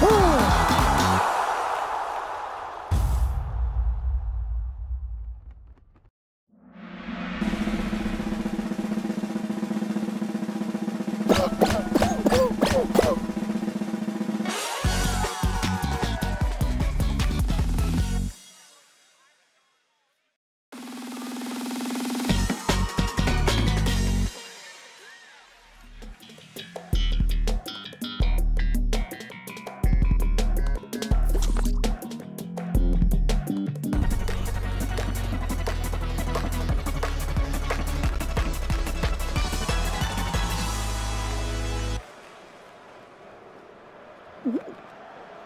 Ooh.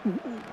What?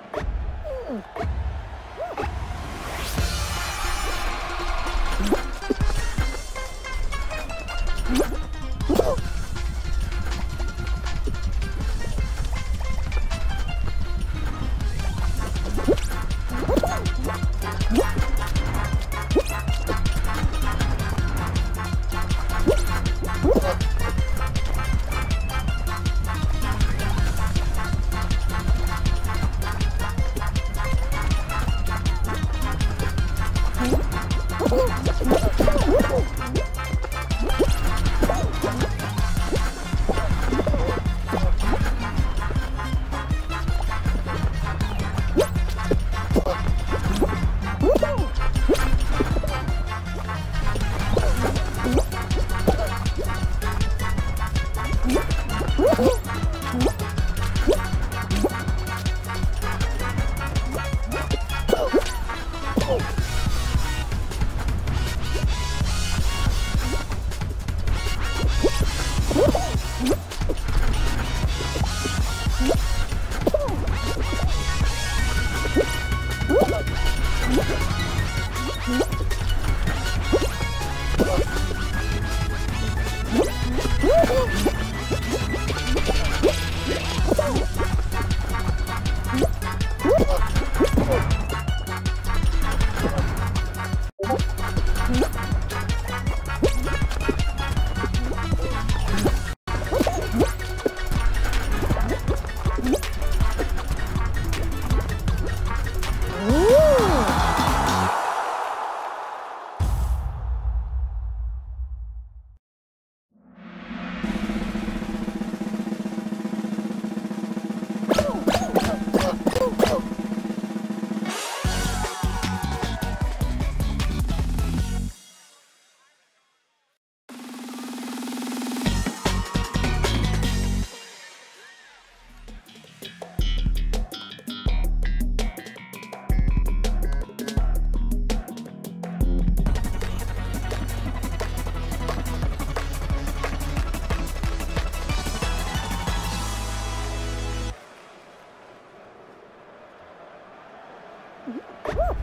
Woo!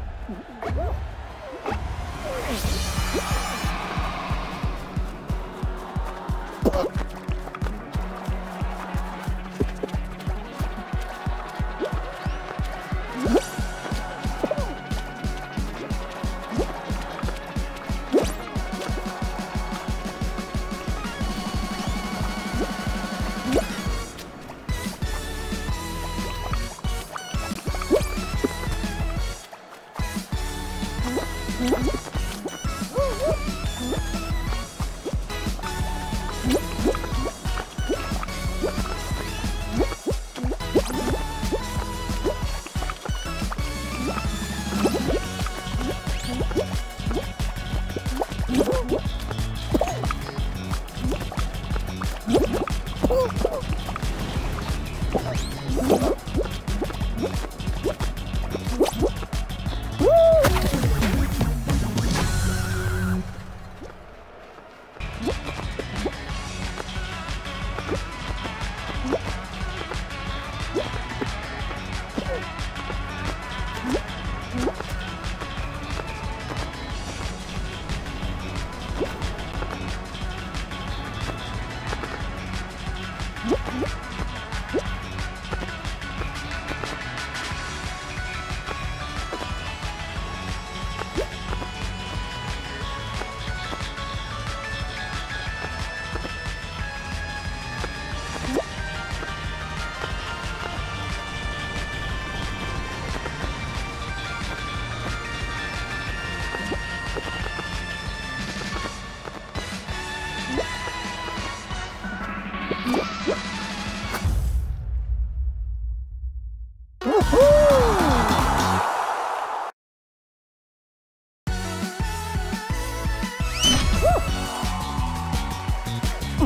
Woo! Yeah.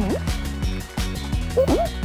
Uhum. Uhum.